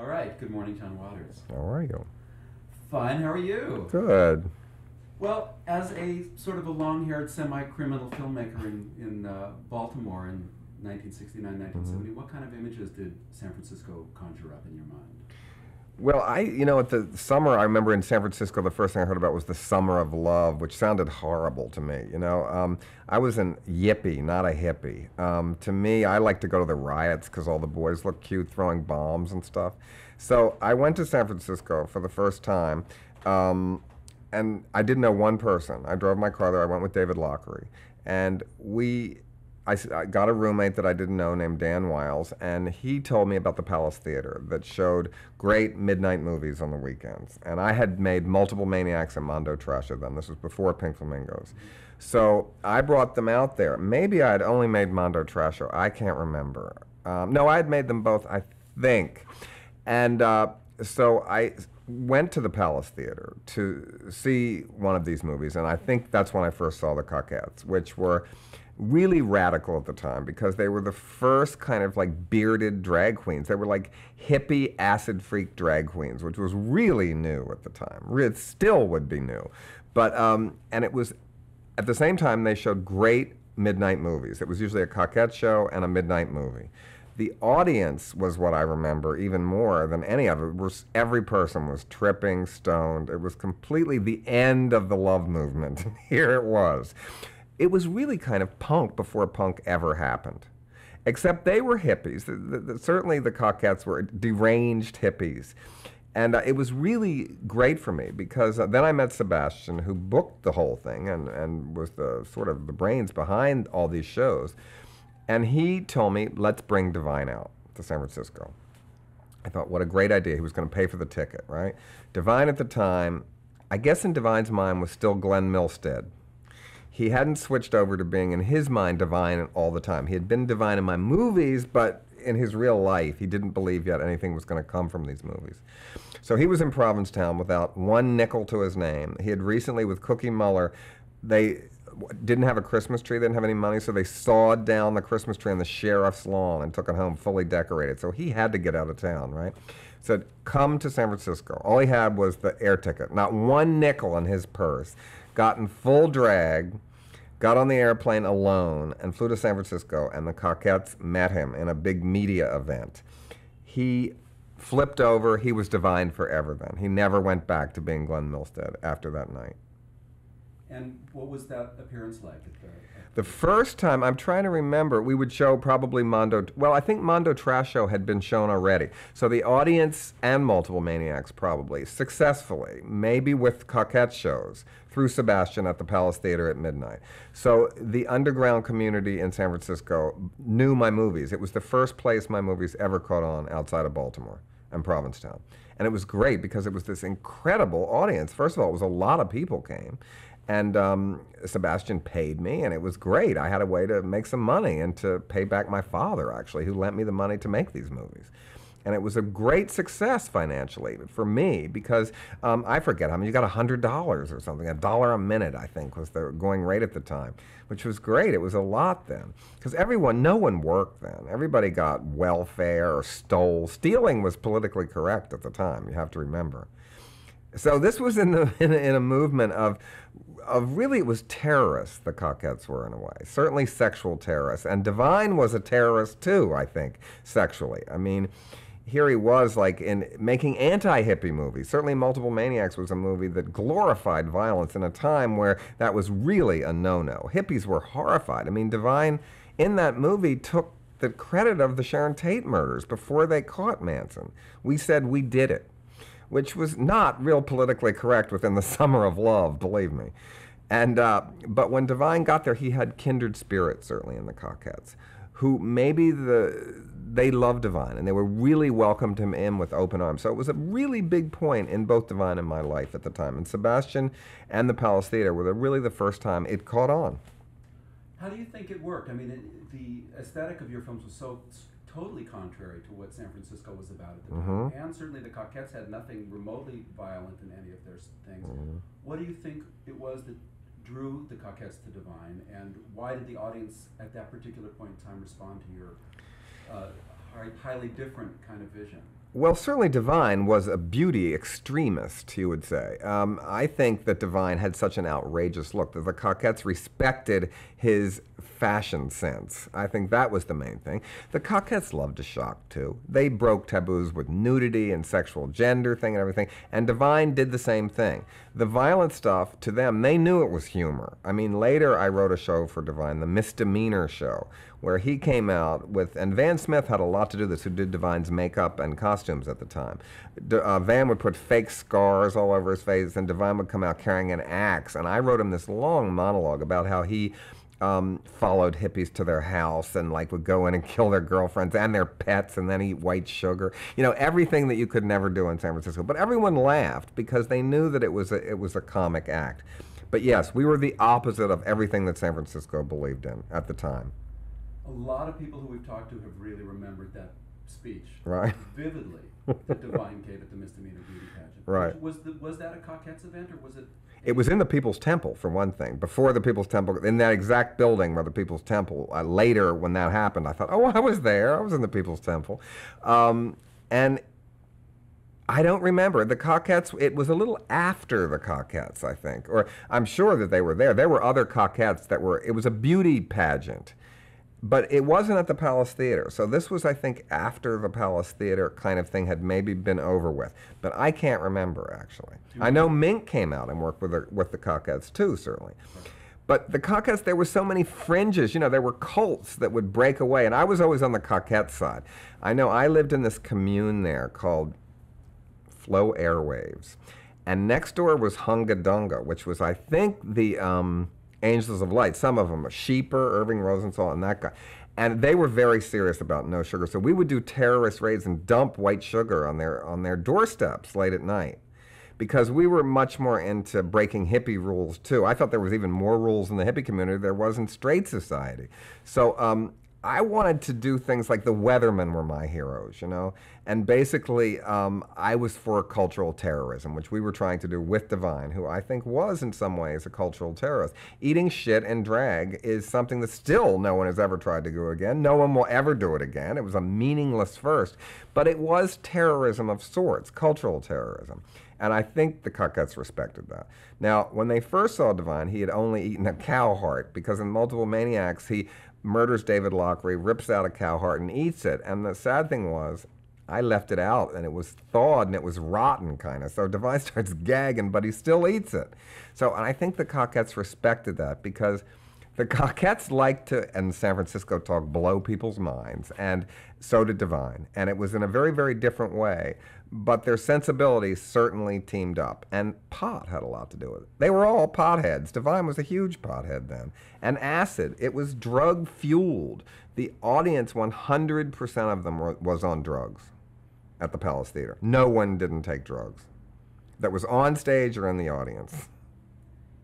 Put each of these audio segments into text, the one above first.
All right. Good morning, John Waters. How are you? Fine. How are you? Good. Well, as a sort of a long-haired semi-criminal filmmaker in in uh, Baltimore in 1969, 1970, what kind of images did San Francisco conjure up in your mind? Well, I, you know, at the summer, I remember in San Francisco, the first thing I heard about was the Summer of Love, which sounded horrible to me. You know, um, I was an yippie, not a hippie. Um, to me, I like to go to the riots because all the boys look cute throwing bombs and stuff. So I went to San Francisco for the first time, um, and I didn't know one person. I drove my car there. I went with David Lochary, and we I, got a roommate that I didn't know named Dan Wiles, and he told me about the Palace Theater that showed great midnight movies on the weekends. And I had made multiple Maniacs and Mondo Trasho then. This was before Pink Flamingos. So I brought them out there. Maybe I had only made Mondo Trasho. I can't remember. Um, no, I had made them both, I think. And uh, so I went to the Palace Theater to see one of these movies, and I think that's when I first saw the Cockettes, which were really radical at the time because they were the first kind of like bearded drag queens. They were like hippie acid freak drag queens, which was really new at the time. It still would be new. But, um, and it was, at the same time, they showed great midnight movies. It was usually a cockette show and a midnight movie. The audience was what I remember even more than any of it. it was every person was tripping, stoned. It was completely the end of the love movement. Here it was it was really kind of punk before punk ever happened. Except they were hippies. The, the, the, certainly the Cockettes were deranged hippies. And uh, it was really great for me because uh, then I met Sebastian, who booked the whole thing and, and was the sort of the brains behind all these shows. And he told me, let's bring Divine out to San Francisco. I thought, what a great idea. He was going to pay for the ticket, right? Divine at the time, I guess in Divine's mind, was still Glenn Milstead he hadn't switched over to being in his mind divine all the time. He had been divine in my movies, but in his real life, he didn't believe yet anything was going to come from these movies. So he was in Provincetown without one nickel to his name. He had recently, with Cookie Mueller, they didn't have a Christmas tree, they didn't have any money, so they sawed down the Christmas tree on the sheriff's lawn and took it home fully decorated. So he had to get out of town, right? Said, come to San Francisco. All he had was the air ticket, not one nickel in his purse. Got in full drag got on the airplane alone and flew to San Francisco, and the Cockettes met him in a big media event. He flipped over. He was divine forever then. He never went back to being Glenn Milstead after that night. And what was that appearance like at the the first time, I'm trying to remember, we would show probably Mondo. Well, I think Mondo Trasho had been shown already. So the audience and Multiple Maniacs probably successfully, maybe with Cockette shows through Sebastian at the Palace Theater at midnight. So the underground community in San Francisco knew my movies. It was the first place my movies ever caught on outside of Baltimore and Provincetown. And it was great because it was this incredible audience. First of all, it was a lot of people came. And um, Sebastian paid me, and it was great. I had a way to make some money and to pay back my father, actually, who lent me the money to make these movies. And it was a great success financially for me because um, I forget how I many, you got $100 or something, a dollar a minute, I think, was the going rate at the time, which was great. It was a lot then because everyone, no one worked then. Everybody got welfare or stole. Stealing was politically correct at the time, you have to remember. So this was in, the, in, a, in a movement of of really it was terrorists the Cockettes were in a way certainly sexual terrorists and divine was a terrorist too i think sexually i mean here he was like in making anti-hippie movies. Certainly multiple maniacs was a movie that glorified violence in a time where that was really a no-no. Hippies were horrified. I mean divine in that movie took the credit of the sharon tate murders before they caught manson. We said we did it which was not real politically correct within the summer of love, believe me. And uh, but when Divine got there, he had kindred spirits certainly in the Cockettes, who maybe the they loved Divine and they were really welcomed him in with open arms. So it was a really big point in both Divine and my life at the time. And Sebastian and the Palace Theater were the, really the first time it caught on. How do you think it worked? I mean, it, the aesthetic of your films was so totally contrary to what San Francisco was about at the mm-hmm. time. And certainly the Cockettes had nothing remotely violent in any of their things. Mm-hmm. What do you think it was that drew the Cockettes to Divine, and why did the audience at that particular point in time respond to your highly different kind of vision? Well, certainly Divine was a beauty extremist, you would say. Um, I think that Divine had such an outrageous look that the Cockettes respected his fashion sense. I think that was the main thing. The Cockettes loved to shock, too. They broke taboos with nudity and sexual gender thing and everything, and Divine did the same thing. The violent stuff, to them, they knew it was humor. I mean, later I wrote a show for Divine, the Misdemeanor Show, where he came out with, and Van Smith had a lot to do this, who did Divine's makeup and costumes at the time. D- uh, Van would put fake scars all over his face, and Divine would come out carrying an axe. And I wrote him this long monologue about how he um, followed hippies to their house and like would go in and kill their girlfriends and their pets and then eat white sugar. You know, everything that you could never do in San Francisco. But everyone laughed because they knew that it was a, it was a comic act. But yes, we were the opposite of everything that San Francisco believed in at the time. A lot of people who we've talked to have really remembered that speech Right. vividly that Divine gave at the Misdemeanor Beauty Pageant. Right. Was the, was that a Cockettes event or was it? It was in the People's Temple, for one thing. Before the People's Temple, in that exact building where the People's Temple, uh, later when that happened, I thought, oh, I was there. I was in the People's Temple. Um, and I don't remember. The Cockettes, it was a little after the Cockettes, I think. Or I'm sure that they were there. There were other Cockettes that were, it was a beauty pageant. But it wasn't at the Palace Theater. So this was, I think, after the Palace Theater kind of thing had maybe been over with. But I can't remember, actually. I know Mink came out and worked with the, with the Cockettes, too, certainly. But the Cockettes, there were so many fringes. You know, there were cults that would break away. And I was always on the Cockette side. I know I lived in this commune there called Flow Airwaves. And next door was Hunga Dunga, which was, I think, the um, Angels of Light. Some of them, Sheeper, Irving Rosenthal, and that guy. And they were very serious about no sugar. So we would do terrorist raids and dump white sugar on their on their doorsteps late at night. Because we were much more into breaking hippie rules too. I thought there was even more rules in the hippie community there was in straight society. So um, I wanted to do things like the Weathermen were my heroes, you know, and basically um, I was for cultural terrorism, which we were trying to do with Divine, who I think was in some ways a cultural terrorist. Eating shit and drag is something that still no one has ever tried to do again. No one will ever do it again. It was a meaningless first, but it was terrorism of sorts, cultural terrorism. And I think the Cockettes respected that. Now, when they first saw Divine, he had only eaten a cow heart because in Multiple Maniacs, he murders David Lochary, rips out a cow heart, and eats it. And the sad thing was, I left it out and it was thawed and it was rotten kind of. So Divine starts gagging, but he still eats it. So, and I think the Cockettes respected that because the Cockettes liked to, in San Francisco talk, blow people's minds, and so did Divine. And it was in a very, very different way, but their sensibilities certainly teamed up. And pot had a lot to do with it. They were all potheads. Divine was a huge pothead then. And acid, it was drug fueled. The audience, 100% of them were, was on drugs at the Palace Theater. No one didn't take drugs that was on stage or in the audience.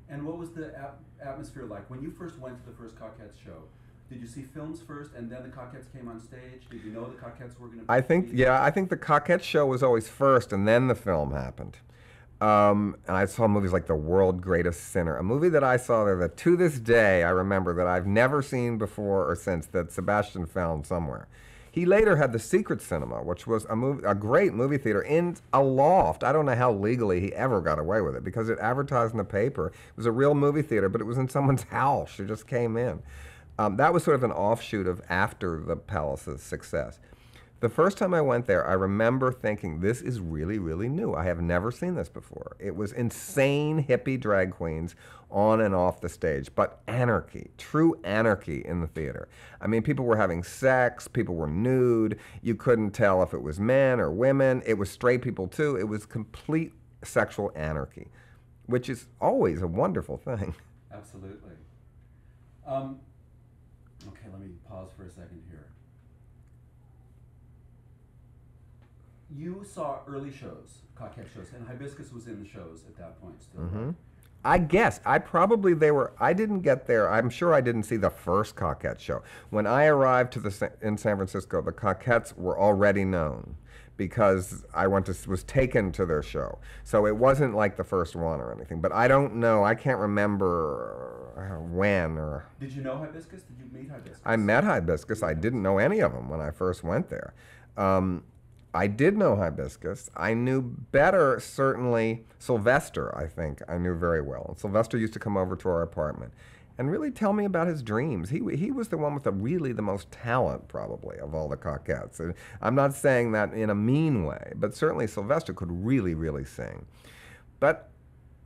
And what was the ap- atmosphere like when you first went to the first Cockettes show? Did you see films first, and then the Cockettes came on stage? Did you know the Cockettes were going to? I think, yeah, I think the Cockette show was always first, and then the film happened. Um, and I saw movies like The World Greatest Sinner, a movie that I saw there that to this day I remember that I've never seen before or since that Sebastian found somewhere. He later had the Secret Cinema, which was a movie, a great movie theater in a loft. I don't know how legally he ever got away with it because it advertised in the paper. It was a real movie theater, but it was in someone's house. You just came in. Um, that was sort of an offshoot of after the Palace's success. The first time I went there, I remember thinking, this is really, really new. I have never seen this before. It was insane hippie drag queens on and off the stage, but anarchy, true anarchy in the theater. I mean, people were having sex, people were nude. You couldn't tell if it was men or women. It was straight people too. It was complete sexual anarchy, which is always a wonderful thing. Absolutely. Um, okay, let me pause for a second here. You saw early shows, Cockette shows, and Hibiscus was in the shows at that point still. Mm-hmm. I guess I probably they were. I didn't get there. I'm sure I didn't see the first Cockette show. When I arrived to the in San Francisco, the Cockettes were already known because I went to was taken to their show. So it wasn't like the first one or anything. But I don't know. I can't remember when or. Did you know Hibiscus? Did you meet Hibiscus? I met Hibiscus. I didn't know any of them when I first went there. Um, I did know Hibiscus. I knew better, certainly, Sylvester, I think. I knew very well. And Sylvester used to come over to our apartment and really tell me about his dreams. He, he was the one with the really the most talent, probably, of all the Cockettes. And I'm not saying that in a mean way, but certainly Sylvester could really, really sing. But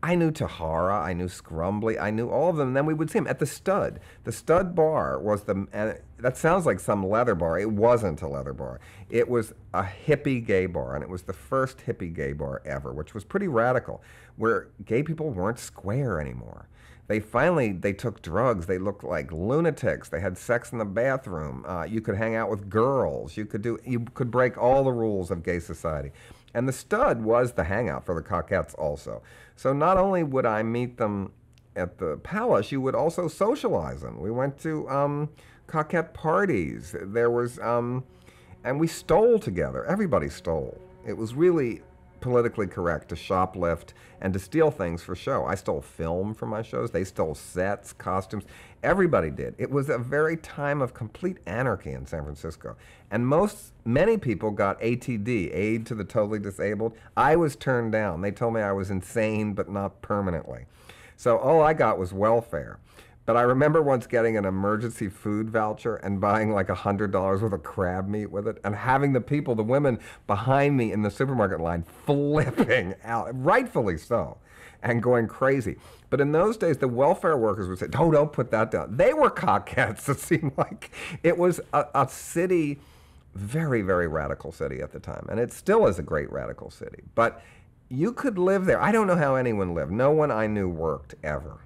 I knew Tahara, I knew Scrumbly, I knew all of them. And then we would see him at the Stud. The Stud Bar was the, and that sounds like some leather bar. It wasn't a leather bar. It was a hippie gay bar, and it was the first hippie gay bar ever, which was pretty radical, where gay people weren't square anymore. They finally they took drugs. They looked like lunatics. They had sex in the bathroom. Uh, you could hang out with girls. You could do you could break all the rules of gay society. And the stud was the hangout for the Cockettes also. So not only would I meet them at the palace, you would also socialize them. We went to um, Cockette parties. There was, um, and we stole together. Everybody stole. It was really politically correct to shoplift and to steal things for show. I stole film for my shows. They stole sets, costumes. Everybody did. It was a very time of complete anarchy in San Francisco. And most, many people got ATD, aid to the totally disabled. I was turned down. They told me I was insane, but not permanently. So all I got was welfare. But I remember once getting an emergency food voucher and buying like $100 worth of crab meat with it and having the people, the women behind me in the supermarket line flipping out, rightfully so, and going crazy. But in those days, the welfare workers would say, oh, don't put that down. They were cockettes. It seemed like it was a, a city, very, very radical city at the time. And it still is a great radical city. But you could live there. I don't know how anyone lived. No one I knew worked ever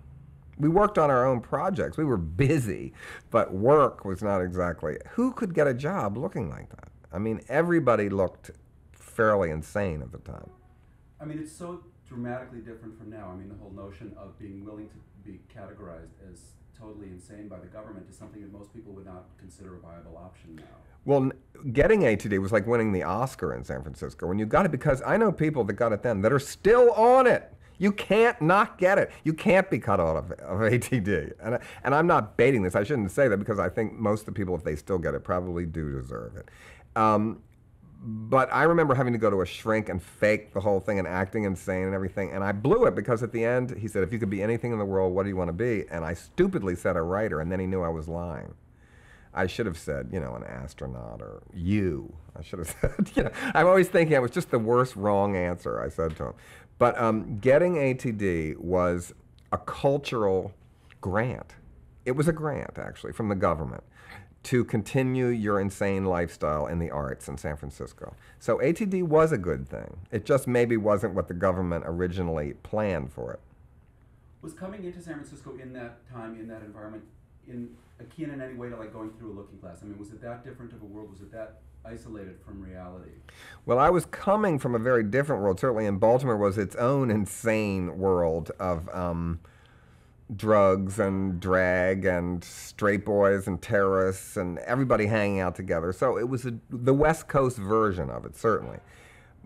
we worked on our own projects. We were busy, but work was not exactly. Who could get a job looking like that? I mean, everybody looked fairly insane at the time. I mean, it's so dramatically different from now. I mean, the whole notion of being willing to be categorized as totally insane by the government is something that most people would not consider a viable option now. Well, getting ATD was like winning the Oscar in San Francisco. When you got it, because I know people that got it then that are still on it. You can't not get it. You can't be cut out of, of ATD. And, and I'm not baiting this. I shouldn't say that because I think most of the people, if they still get it, probably do deserve it. Um, but I remember having to go to a shrink and fake the whole thing and acting insane and everything. And I blew it because at the end, he said, if you could be anything in the world, what do you want to be? And I stupidly said a writer, and then he knew I was lying. I should have said, you know, an astronaut or you. I should have said, you know, I'm always thinking I was just the worst wrong answer I said to him. But um, getting ATD was a cultural grant. It was a grant, actually, from the government to continue your insane lifestyle in the arts in San Francisco. So ATD was a good thing. It just maybe wasn't what the government originally planned for it. Was coming into San Francisco in that time, in that environment, in akin in any way to like going through a looking glass? I mean, was it that different of a world? Was it that isolated from reality? Well, I was coming from a very different world. Certainly, in Baltimore was its own insane world of um, drugs and drag and straight boys and terrorists and everybody hanging out together. So it was a, the West Coast version of it, certainly.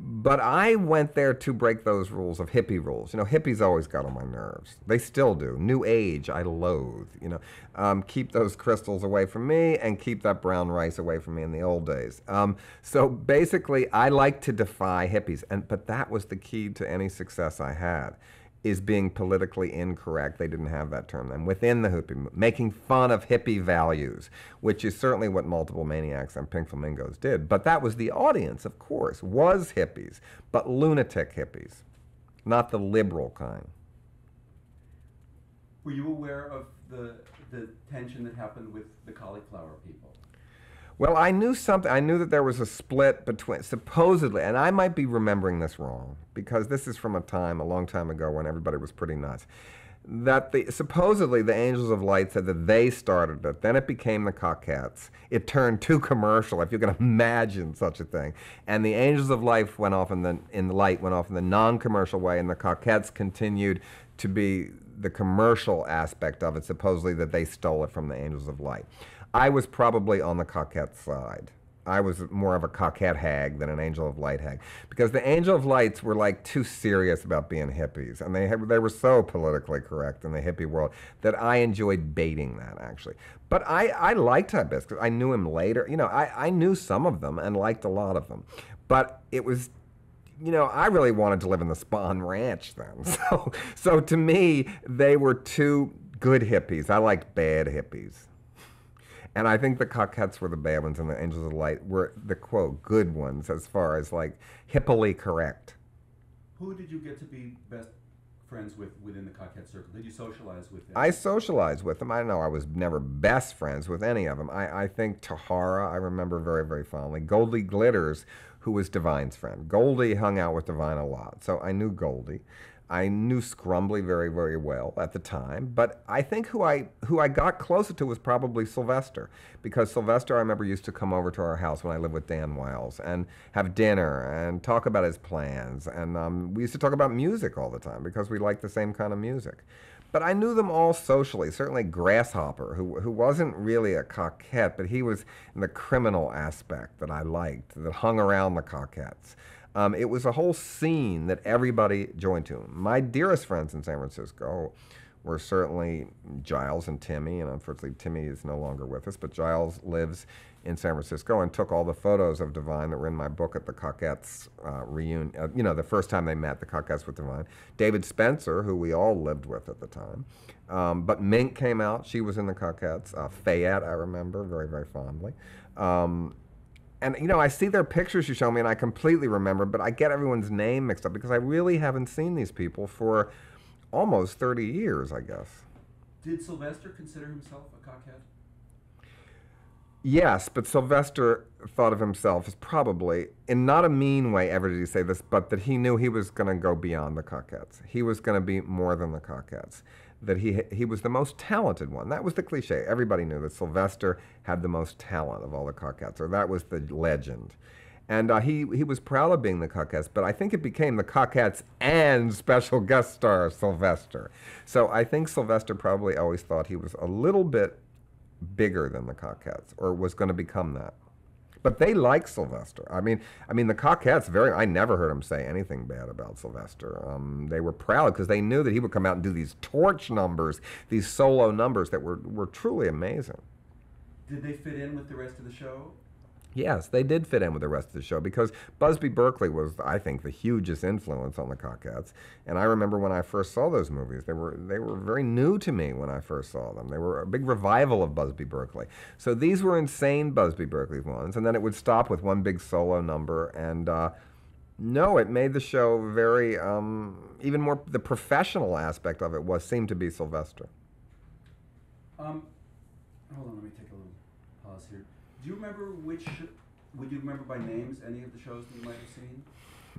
But I went there to break those rules of hippie rules. You know, hippies always got on my nerves. They still do. New age, I loathe. You know, um, keep those crystals away from me and keep that brown rice away from me in the old days. Um, so basically, I like to defy hippies, and but that was the key to any success I had is being politically incorrect. They didn't have that term then. Within the hippie, making fun of hippie values, which is certainly what Multiple Maniacs and Pink Flamingos did. But that was the audience, of course, was hippies, but lunatic hippies, not the liberal kind. Were you aware of the the tension that happened with the Kaliflower people? Well, I knew something. I knew that there was a split between, supposedly, and I might be remembering this wrong because this is from a time, a long time ago, when everybody was pretty nuts. That the supposedly the Angels of Light said that they started it. Then it became the Cockettes. It turned too commercial, if you can imagine such a thing. And the Angels of Life went off in the in the light went off in the non-commercial way, and the Cockettes continued to be the commercial aspect of it. Supposedly that they stole it from the Angels of Light. I was probably on the cockette side. I was more of a cockette hag than an angel of light hag because the angel of lights were like too serious about being hippies and they had, they were so politically correct in the hippie world that I enjoyed baiting that actually. But I, I liked hibiscus. I knew him later. You know, I, I knew some of them and liked a lot of them. but it was you know, I really wanted to live in the Spahn Ranch then. So, so to me, they were two good hippies. I liked bad hippies. And I think the Cockettes were the bad ones and the Angels of Light were the quote good ones as far as like hippily correct. Who did you get to be best friends with within the Cockette circle? Did you socialize with them? I socialized with them. I know I was never best friends with any of them. I, I think Tahara, I remember very, very fondly. Goldie Glitters, who was Divine's friend. Goldie hung out with Divine a lot, so I knew Goldie. I knew Scrumbly very, very well at the time, but I think who I who I got closer to was probably Sylvester, because Sylvester I remember used to come over to our house when I lived with Dan Wiles and have dinner and talk about his plans, and um, we used to talk about music all the time because we liked the same kind of music. But I knew them all socially. Certainly Grasshopper, who who wasn't really a cockette, but he was in the criminal aspect that I liked, that hung around the Cockettes. Um, it was a whole scene that everybody joined to. My dearest friends in San Francisco were certainly Giles and Timmy, and unfortunately Timmy is no longer with us, but Giles lives in San Francisco and took all the photos of Divine that were in my book at the Cockettes uh, reunion. Uh, you know, the first time they met, the Cockettes with Divine. David Spencer, who we all lived with at the time. Um, but Mink came out. She was in the Cockettes. Uh, Fayette, I remember very, very fondly. Um, and you know, I see their pictures you show me, and I completely remember, but I get everyone's name mixed up because I really haven't seen these people for almost 30 years, I guess. Did Sylvester consider himself a cockette? Yes, but Sylvester thought of himself as probably, in not a mean way ever did he say this, but that he knew he was going to go beyond the Cockettes. He was going to be more than the Cockettes. That he he was the most talented one. That was the cliche. Everybody knew that Sylvester had the most talent of all the Cockettes, or that was the legend. And uh, he, he was proud of being the Cockettes, but I think it became the Cockettes and special guest star Sylvester. So I think Sylvester probably always thought he was a little bit bigger than the Cockettes, or was going to become that. But they like Sylvester. I mean, I mean the Cockettes. Very. I never heard them say anything bad about Sylvester. Um, they were proud because they knew that he would come out and do these torch numbers, these solo numbers that were were truly amazing. Did they fit in with the rest of the show? Yes, they did fit in with the rest of the show because Busby Berkeley was, I think, the hugest influence on the Cockettes. And I remember when I first saw those movies, they were they were very new to me when I first saw them. They were a big revival of Busby Berkeley. So these were insane Busby Berkeley ones, and then it would stop with one big solo number. And uh, no, it made the show very um, even more. The professional aspect of it was seemed to be Sylvester. Um, hold on, let me take a little pause here. Do you remember which? Would you remember by names any of the shows that you might have seen?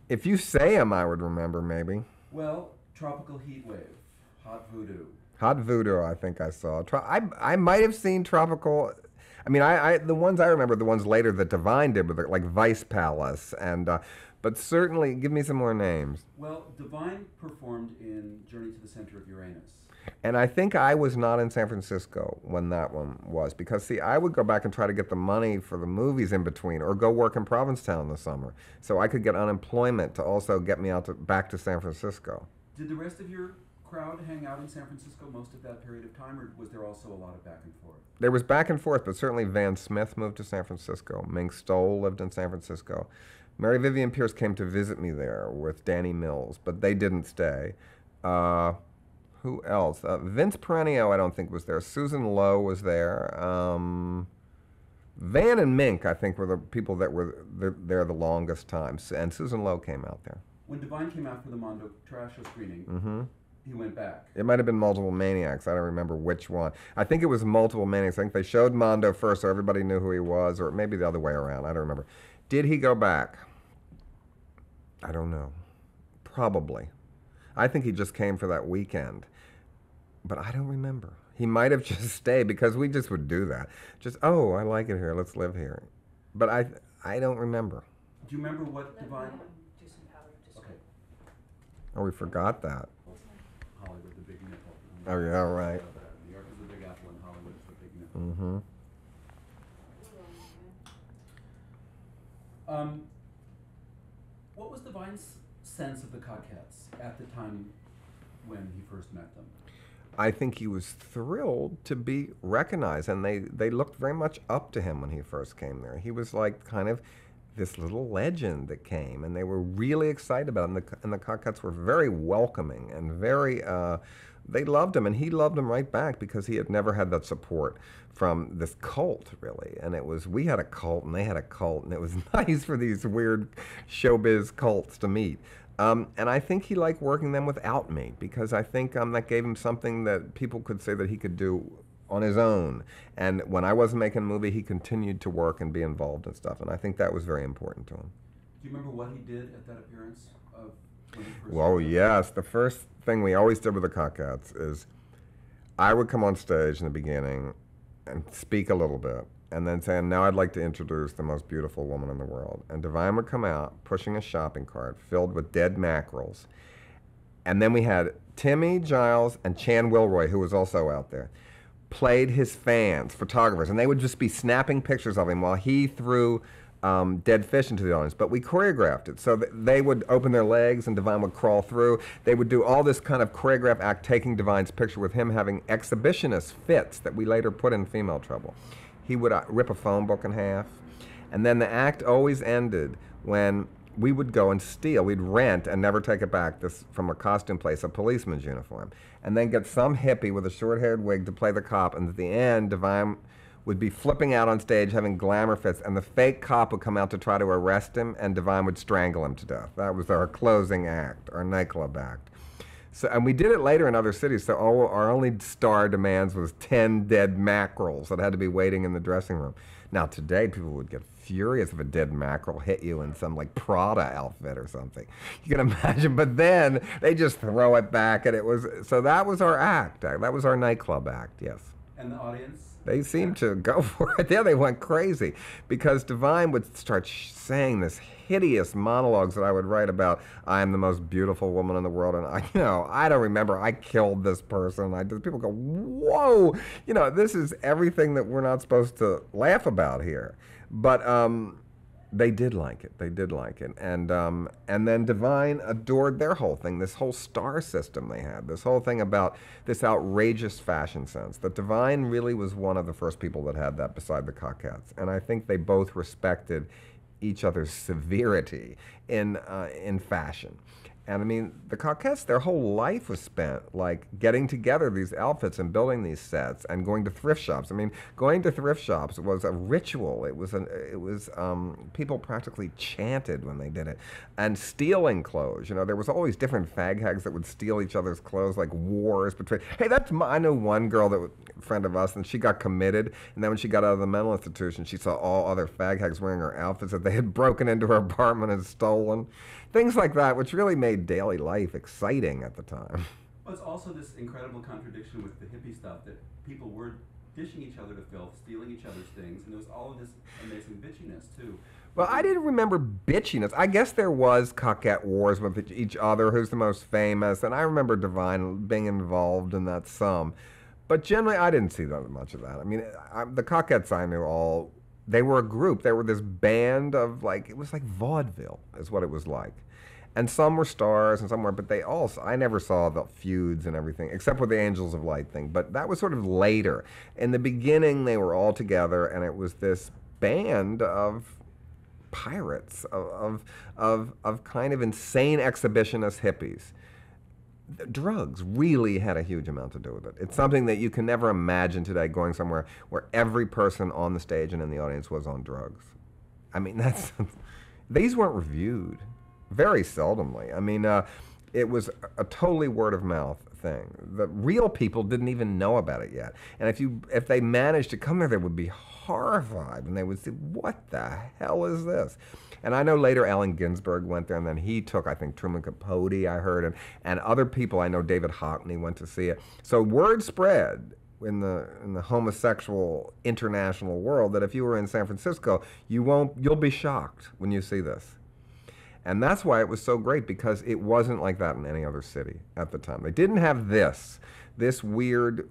If you say them, I would remember maybe. Well, Tropical Heat Wave, Hot Voodoo. Hot Voodoo, I think I saw. Tro- I I might have seen Tropical. I mean, I, I the ones I remember, the ones later that Divine did, with like Vice Palace, and uh, but certainly give me some more names. Well, Divine performed in Journey to the Center of Uranus. And I think I was not in San Francisco when that one was because see, I would go back and try to get the money for the movies in between, or go work in Provincetown in the summer, so I could get unemployment to also get me out to, back to San Francisco. Did the rest of your crowd hang out in San Francisco most of that period of time, or was there also a lot of back and forth? There was back and forth, but certainly Van Smith moved to San Francisco. Mink Stole lived in San Francisco. Mary Vivian Pearce came to visit me there with Danny Mills, but they didn't stay. Uh, who else? Uh, Vince Peranio, I don't think was there. Susan Lowe was there. Um, Van and Mink, I think, were the people that were there the longest time, and Susan Lowe came out there. When Divine came out for the Mondo Trasho screening, mm-hmm. he went back. It might have been Multiple Maniacs. I don't remember which one. I think it was Multiple Maniacs. I think they showed Mondo first, so everybody knew who he was, or maybe the other way around. I don't remember. Did he go back? I don't know. Probably. I think he just came for that weekend. But I don't remember. He might have just stayed because we just would do that. Just, oh, I like it here. Let's live here. But I, I don't remember. Do you remember what Divine? Okay. Oh, we forgot that. Hollywood, the big nipple. Oh, yeah, right. New York is the big apple, and Hollywood is the big nipple. Mm-hmm. Um, what was Divine's sense of the Cockettes at the time when he first met them? I think he was thrilled to be recognized, and they, they looked very much up to him when he first came there. He was like kind of this little legend that came, and they were really excited about it. And the, and the Cockettes were very welcoming and very, uh, they loved him, and he loved them right back because he had never had that support from this cult, really. And it was, we had a cult, and they had a cult, and it was nice for these weird showbiz cults to meet. Um, and I think he liked working them without me because I think um, that gave him something that people could say that he could do on his own. And when I wasn't making a movie, he continued to work and be involved and stuff. And I think that was very important to him. Do you remember what he did at that appearance of when he Well, yes. The first thing we always did with the Cockettes is I would come on stage in the beginning and speak a little bit and then saying, now I'd like to introduce the most beautiful woman in the world. And Divine would come out pushing a shopping cart filled with dead mackerels. And then we had Timmy Giles and Chan Wilroy, who was also out there, played his fans, photographers, and they would just be snapping pictures of him while he threw um, dead fish into the audience. But we choreographed it. So th- they would open their legs and Divine would crawl through. They would do all this kind of choreographed act, taking Divine's picture with him having exhibitionist fits that we later put in Female Trouble. He would uh, rip a phone book in half. And then the act always ended when we would go and steal. We'd rent and never take it back this from a costume place, a policeman's uniform, and then get some hippie with a short-haired wig to play the cop. And at the end, Divine would be flipping out on stage, having glamour fits, and the fake cop would come out to try to arrest him, and Divine would strangle him to death. That was our closing act, our nightclub act. So, and we did it later in other cities. So all, our only star demands was 10 dead mackerels that had to be waiting in the dressing room. Now today, people would get furious if a dead mackerel hit you in some like Prada outfit or something. You can imagine. But then they just throw it back, and it was so that was our act. That was our nightclub act. Yes. And the audience? They seemed to go for it. Yeah, they went crazy because Divine would start sh- saying this hideous monologues that I would write about. I am the most beautiful woman in the world, and I, you know, I don't remember I killed this person. I just people go, whoa, you know, this is everything that we're not supposed to laugh about here. But um, they did like it. They did like it, and um, and then Divine adored their whole thing. This whole star system they had. This whole thing about this outrageous fashion sense. That Divine really was one of the first people that had that, beside the Cockettes, and I think they both respected each other's severity in uh, in fashion. And I mean, the Cockettes, their whole life was spent like getting together these outfits and building these sets and going to thrift shops. I mean, going to thrift shops was a ritual. It was an, it was um, people practically chanted when they did it, and stealing clothes. You know, there was always different fag hags that would steal each other's clothes, like wars between. Hey, that's my. I know one girl that was a friend of us, and she got committed, and then when she got out of the mental institution, she saw all other fag hags wearing her outfits that they had broken into her apartment and stolen things like that, which really made daily life exciting at the time. Well, it's also this incredible contradiction with the hippie stuff that people were dishing each other to filth, stealing each other's things, and there was all of this amazing bitchiness too. Well, I didn't remember bitchiness. I guess there was cockette wars with each other, who's the most famous, and I remember Divine being involved in that some. But generally, I didn't see that much of that. I mean, I, the cockettes I knew all they were a group. They were this band of like it was like vaudeville is what it was like. And some were stars and some weren't, but they all I never saw the feuds and everything except with the Angels of Light thing. But that was sort of later. In the beginning, they were all together, and it was this band of pirates of of of, of kind of insane exhibitionist hippies drugs really had a huge amount to do with it. It's something that you can never imagine today going somewhere where every person on the stage and in the audience was on drugs. I mean, that's these weren't reviewed very seldomly. I mean, uh, it was a totally word of mouth thing. The real people didn't even know about it yet. And if you if they managed to come there, they would be horrified and they would say, "What the hell is this?" And I know later Allen Ginsberg went there, and then he took, I think, Truman Capote, I heard, and, and other people. I know David Hockney went to see it. So word spread in the in the homosexual international world that if you were in San Francisco, you won't you'll be shocked when you see this. And that's why it was so great because it wasn't like that in any other city at the time. They didn't have this this weird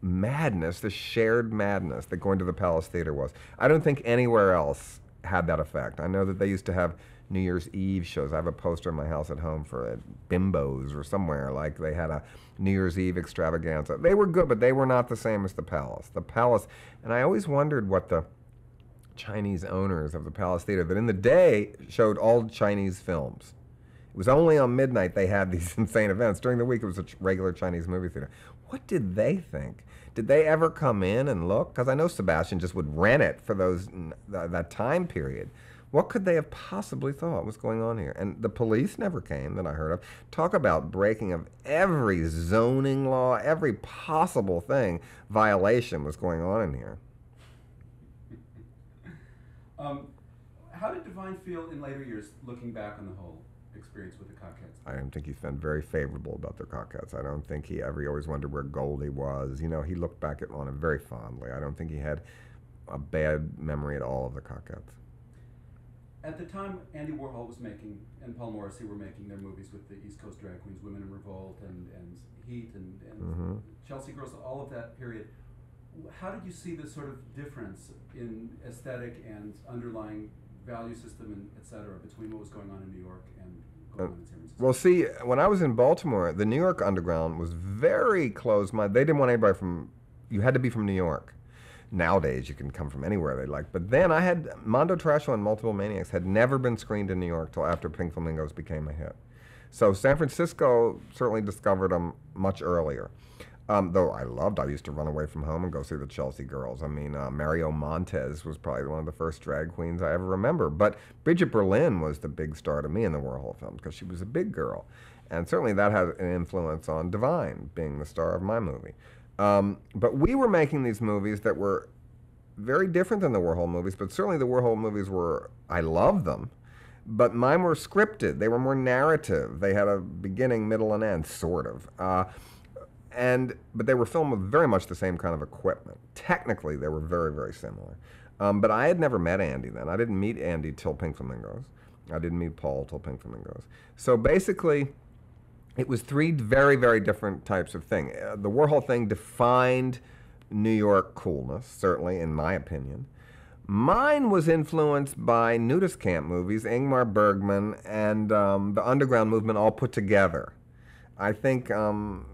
madness, this shared madness that going to the Palace Theater was. I don't think anywhere else had that effect. I know that they used to have New Year's Eve shows. I have a poster in my house at home for it, Bimbos or somewhere. Like they had a New Year's Eve extravaganza. They were good, but they were not the same as the Palace. The Palace, and I always wondered what the Chinese owners of the Palace Theater that in the day showed all Chinese films. It was only on midnight they had these insane events. During the week, it was a regular Chinese movie theater. What did they think? Did they ever come in and look? Because I know Sebastian just would rent it for those th- that time period. What could they have possibly thought was going on here? And the police never came that I heard of. Talk about breaking of every zoning law, every possible thing violation was going on in here. Um, how did Divine feel in later years, looking back on the whole experience with the Cockettes? I don't think he's been very favorable about the Cockettes. I don't think he ever. He always wondered where Goldie was. You know, he looked back at, on it very fondly. I don't think he had a bad memory at all of the Cockettes. At the time, Andy Warhol was making and Paul Morrissey were making their movies with the East Coast drag queens, Women in Revolt and, and Heat and, and Mhm. Chelsea Girls, all of that period. How did you see this sort of difference in aesthetic and underlying value system and et cetera between what was going on in New York and Uh? Well, see, when I was in Baltimore, the New York Underground was very closed minded. They didn't want anybody from, you had to be from New York. Nowadays, you can come from anywhere they like. But then I had, Mondo Trasho and Multiple Maniacs had never been screened in New York till after Pink Flamingos became a hit. So San Francisco certainly discovered them much earlier. Um, though I loved, I used to run away from home and go see the Chelsea Girls. I mean, uh, Mario Montez was probably one of the first drag queens I ever remember. But Brigid Berlin was the big star to me in the Warhol films because she was a big girl. And certainly that had an influence on Divine being the star of my movie. Um, but we were making these movies that were very different than the Warhol movies, but certainly the Warhol movies were, I love them. But mine were scripted. They were more narrative. They had a beginning, middle, and end, sort of. Uh, and but they were filmed with very much the same kind of equipment. Technically, they were very, very similar. Um, but I had never met Andy then. I didn't meet Andy till Pink Flamingos. I didn't meet Paul till Pink Flamingos. So basically, it was three very, very different types of thing. Uh, the Warhol thing defined New York coolness, certainly, in my opinion. Mine was influenced by nudist camp movies, Ingmar Bergman, and um, the underground movement all put together. I think um,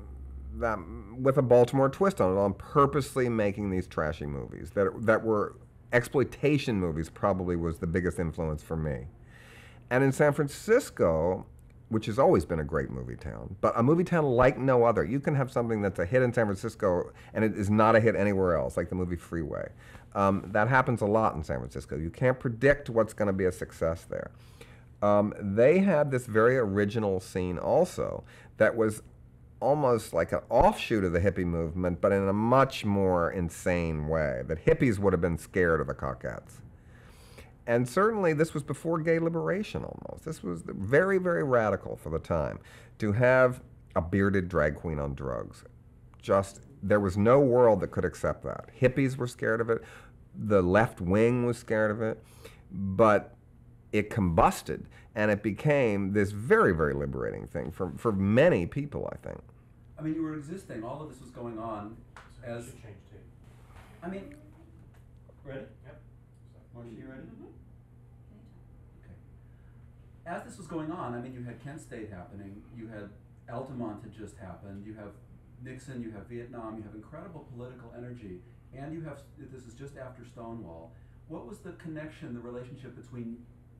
that with a Baltimore twist on it, on purposely making these trashy movies that that were exploitation movies. Probably was the biggest influence for me. And in San Francisco, which has always been a great movie town, but a movie town like no other. You can have something that's a hit in San Francisco and it is not a hit anywhere else, like the movie Freeway. Um, that happens a lot in San Francisco. You can't predict what's going to be a success there. Um, they had this very original scene also that was almost like an offshoot of the hippie movement, but in a much more insane way. That hippies would have been scared of the Cockettes. And certainly, this was before gay liberation almost. This was very, very radical for the time to have a bearded drag queen on drugs. Just, there was no world that could accept that. Hippies were scared of it, the left wing was scared of it, but it combusted and it became this very, very liberating thing for, for many people, I think. I mean, you were existing. All of this was going on as. Should change tape. I mean, ready? Yep. Marcia, you ready? Mm-hmm. Okay. As this was going on, I mean, you had Kent State happening, you had Altamont had just happened, you have Nixon, you have Vietnam, you have incredible political energy, and you have, this is just after Stonewall. What was the connection, the relationship between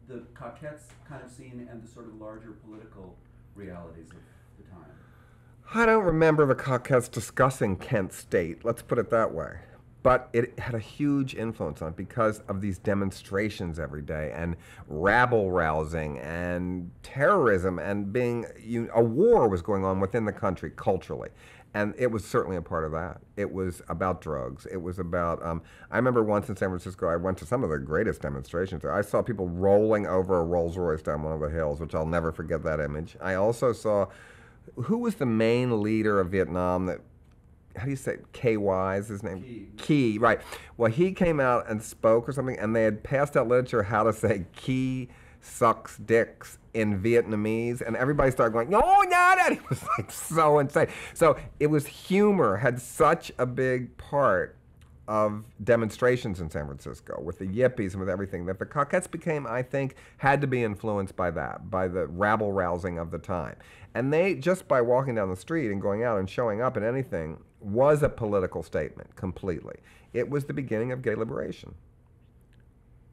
the Cockettes kind of scene and the sort of larger political realities of the time? I don't remember the Cockettes discussing Kent State, let's put it that way. But it had a huge influence on it because of these demonstrations every day and rabble rousing and terrorism and being you, a war was going on within the country culturally. And it was certainly a part of that. It was about drugs. It was about. Um, I remember once in San Francisco, I went to some of the greatest demonstrations. I saw people rolling over a Rolls Royce down one of the hills, which I'll never forget that image. I also saw who was the main leader of Vietnam that how do you say Ky is his name? Key. Key, right. Well, he came out and spoke or something, and they had passed out literature how to say key sucks dicks in Vietnamese, and everybody started going, no, not that. It was like so insane. So it was humor had such a big part of demonstrations in San Francisco with the yippies and with everything that the Cockettes became, I think, had to be influenced by that, by the rabble rousing of the time. And they, just by walking down the street and going out and showing up in anything, was a political statement completely. It was the beginning of gay liberation.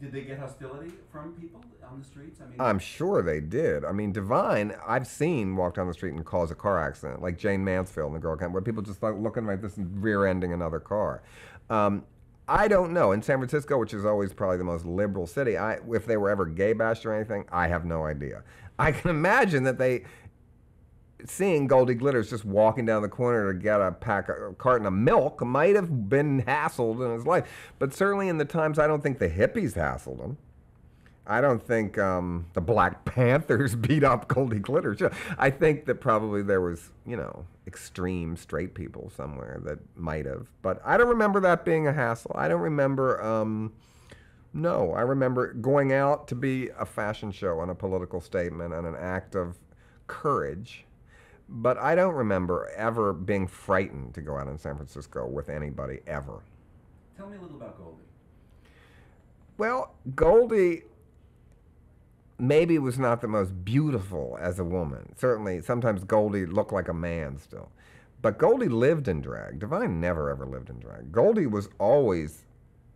Did they get hostility from people on the streets? I mean, I'm sure they did. I mean, Divine, I've seen walk down the street and cause a car accident, like Jayne Mansfield in the Girl Camp, where people just like looking like this and rear-ending another car. Um, I don't know. In San Francisco, which is always probably the most liberal city, I, if they were ever gay bashed or anything, I have no idea. I can imagine that they, seeing Goldie Glitters just walking down the corner to get a pack, a carton of milk, might have been hassled in his life. But certainly in the times, I don't think the hippies hassled him. I don't think um, the Black Panthers beat up Goldie Glitters. I think that probably there was, you know, extreme straight people somewhere that might have. But I don't remember that being a hassle. I don't remember. Um, no, I remember going out to be a fashion show and a political statement and an act of courage. But I don't remember ever being frightened to go out in San Francisco with anybody ever. Tell me a little about Goldie. Well, Goldie maybe was not the most beautiful as a woman. Certainly, sometimes Goldie looked like a man still. But Goldie lived in drag. Divine never ever lived in drag. Goldie was always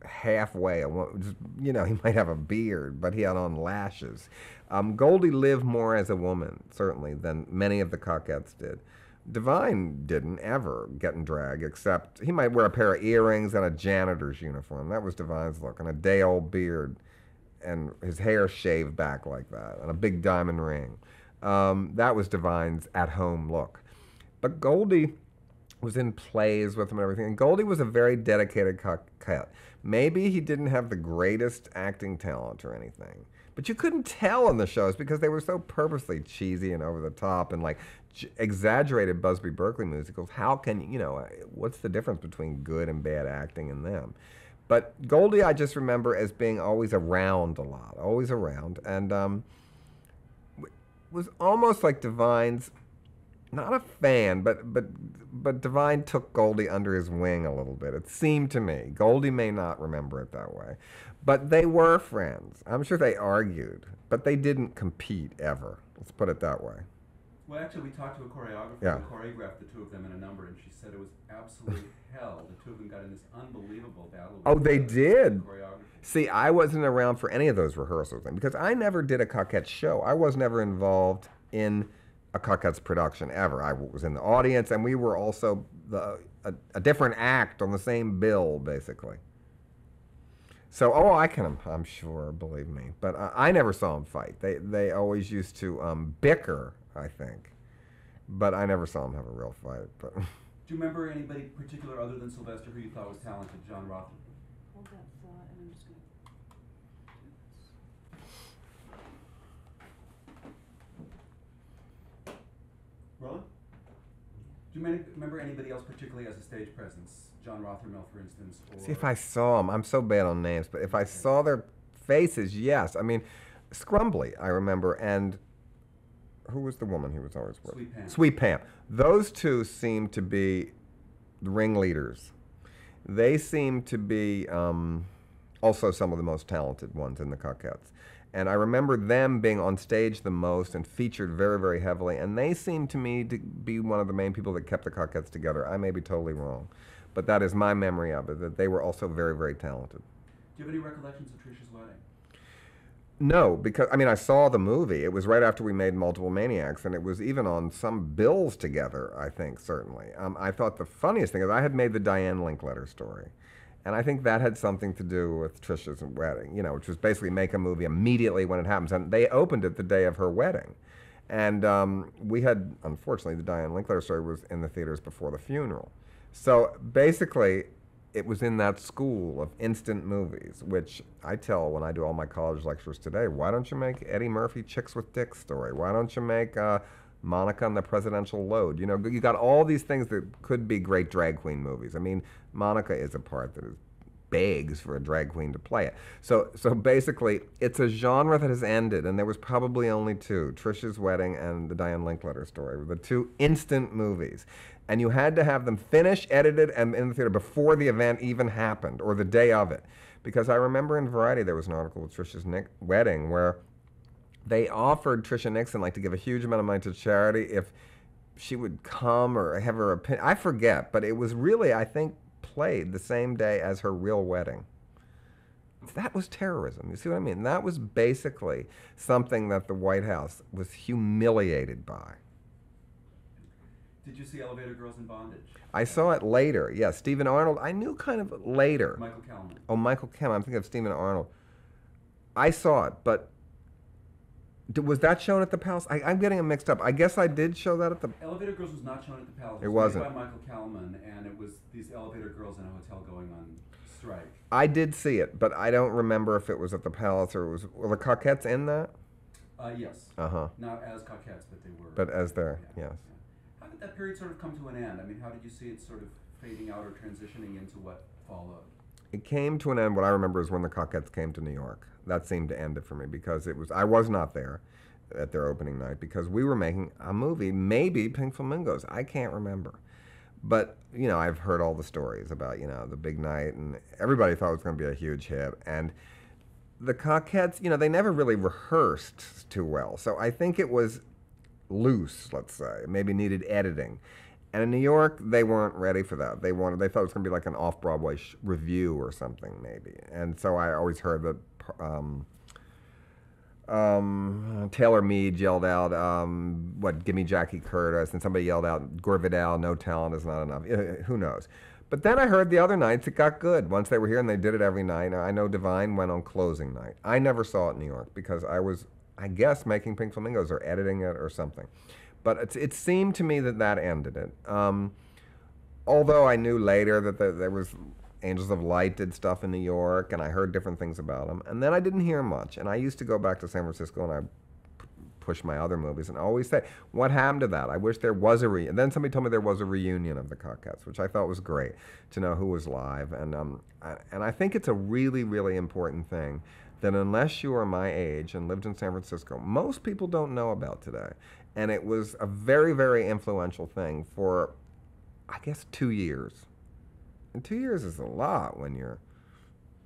halfway. You know, he might have a beard, but he had on lashes. Um, Goldie lived more as a woman, certainly, than many of the Cockettes did. Divine didn't ever get in drag, except he might wear a pair of earrings and a janitor's uniform. That was Divine's look, and a day old beard and his hair shaved back like that, and a big diamond ring. Um, that was Divine's at home look. But Goldie was in plays with him and everything, and Goldie was a very dedicated cockette. Maybe he didn't have the greatest acting talent or anything, but you couldn't tell in the shows because they were so purposely cheesy and over the top and like exaggerated Busby Berkeley musicals. How can you know what's the difference between good and bad acting in them? But Goldie, I just remember as being always around a lot, always around, and um, was almost like Divine's. Not a fan, but but but Divine took Goldie under his wing a little bit. It seemed to me. Goldie may not remember it that way, but they were friends. I'm sure they argued, but they didn't compete ever. Let's put it that way. Well, actually, we talked to a choreographer Yeah. who choreographed the two of them in a number, and she said it was absolute hell. The two of them got in this unbelievable battle. Oh, they did? See, I wasn't around for any of those rehearsals because I never did a Cockette show. I was never involved in a Cockette's production ever. I was in the audience, and we were also the, a, a different act on the same bill, basically. So, oh, I can, I'm sure, believe me. But I, I never saw them fight. They, they always used to um, bicker, I think. But I never saw them have a real fight. But Do you remember anybody particular other than Sylvester who you thought was talented? John Roth. Hold that thought, and I'm just gonna do this. Roland? Do you many- remember anybody else particularly as a stage presence? John Rothermel, for instance, or See, if I saw them, I'm so bad on names, but if I saw their faces, yes. I mean, Scrumbly, I remember, and who was the woman he was always with? Sweet Pam. Sweet Pam. Those two seem to be the ringleaders. They seem to be um, also some of the most talented ones in the Cockettes. And I remember them being on stage the most and featured very, very heavily. And they seemed to me to be one of the main people that kept the Cockettes together. I may be totally wrong, but that is my memory of it, that they were also very, very talented. Do you have any recollections of Tricia's wedding? No, because I mean, I saw the movie. It was right after we made Multiple Maniacs, and it was even on some bills together. I think certainly. Um, I thought the funniest thing is I had made the Diane Linkletter story, and I think that had something to do with Tricia's wedding. You know, which was basically make a movie immediately when it happens, and they opened it the day of her wedding, and um, we had unfortunately the Diane Linkletter story was in the theaters before the funeral. So basically, it was in that school of instant movies, which I tell when I do all my college lectures today. Why don't you make Eddie Murphy Chicks with Dicks story? Why don't you make uh, Monica and the Presidential Load? You know, you got all these things that could be great drag queen movies. I mean, Monica is a part that is begs for a drag queen to play it. So, so basically, it's a genre that has ended, and there was probably only two: Tricia's Wedding and the Diane Linkletter story, were the two instant movies. And you had to have them finished, edited, and in the theater before the event even happened or the day of it. Because I remember in Variety there was an article with Tricia Nixon wedding where they offered Tricia Nixon like to give a huge amount of money to charity if she would come or have her opinion. I forget, but it was really I think played the same day as her real wedding. that was terrorism. You see what I mean? That was basically something that the White House was humiliated by. Did you see Elevator Girls in Bondage? I saw it later. Yeah, Stephen Arnold. I knew kind of later. Michael Kalman. Oh, Michael Kim. I'm thinking of Stephen Arnold. I saw it, but was that shown at the Palace? I, I'm getting it mixed up. I guess I did show that at the. Elevator Girls was not shown at the Palace. It was wasn't. by Michael Kalman, and it was these elevator girls in a hotel going on strike. I did see it, but I don't remember if it was at the Palace or it was. Were the Cockettes in that? Uh, yes. Uh huh. Not as cockettes, but they were. But as their Yeah, yes. yeah. How did that period sort of come to an end? I mean, how did you see it sort of fading out or transitioning into what followed? It came to an end. What I remember is when the Cockettes came to New York. That seemed to end it for me because it was I was not there at their opening night because we were making a movie, maybe Pink Flamingos. I can't remember. But you know, I've heard all the stories about you know the big night, and everybody thought it was going to be a huge hit. And the Cockettes, you know, they never really rehearsed too well. So I think it was loose, let's say, maybe needed editing. And in New York, they weren't ready for that. They wanted, they thought it was going to be like an off-Broadway sh- review or something, maybe. And so I always heard that um, um, Taylor Mead yelled out, um, "What? Give me Jackie Curtis!" And somebody yelled out, "Gore Vidal, no talent is not enough." Uh, who knows? But then I heard the other nights it got good. Once they were here and they did it every night. I know Divine went on closing night. I never saw it in New York because I was, I guess, making Pink Flamingos or editing it or something. But it, it seemed to me that that ended it. Um, although I knew later that there, there was Angels of Light did stuff in New York, and I heard different things about them. And then I didn't hear much. And I used to go back to San Francisco and I push my other movies and always say, "What happened to that? I wish there was a re." And then somebody told me there was a reunion of the Cockettes, which I thought was great to know who was live. And um, I, and I think it's a really, really important thing that unless you are my age and lived in San Francisco, most people don't know about today. And it was a very, very influential thing for, I guess, two years. And two years is a lot when you're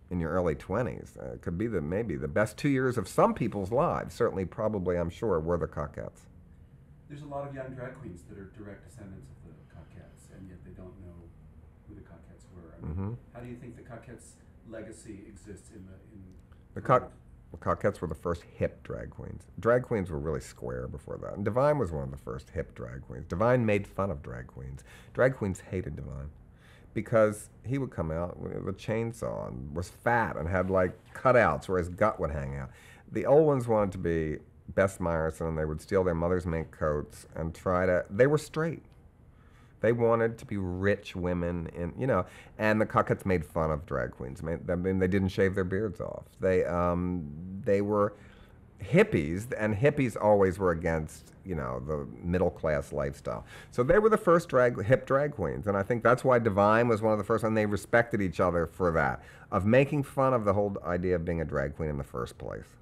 in your early 20s. Uh, it could be the maybe the best two years of some people's lives. Certainly, probably, I'm sure, were the Cockettes. There's a lot of young drag queens that are direct descendants of the Cockettes, and yet they don't know who the Cockettes were. I mean, hmm How do you think the Cockettes' legacy exists in the in The Co- Cockettes were the first hip drag queens. Drag queens were really square before that. And Divine was one of the first hip drag queens. Divine made fun of drag queens. Drag queens hated Divine because he would come out with a chainsaw and was fat and had like cutouts where his gut would hang out. The old ones wanted to be Bess Myerson and they would steal their mother's mink coats and try to, they were straight. They wanted to be rich women, in you know, and the Cockettes made fun of drag queens. I mean, they didn't shave their beards off. They um, they were hippies, and hippies always were against you know the middle class lifestyle. So they were the first drag hip drag queens, and I think that's why Divine was one of the first, and they respected each other for that of making fun of the whole idea of being a drag queen in the first place.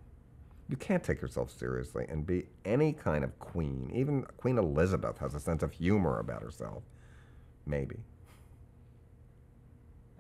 You can't take yourself seriously and be any kind of queen. Even Queen Elizabeth has a sense of humor about herself. Maybe.